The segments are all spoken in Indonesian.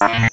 Thank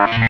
Mm-hmm.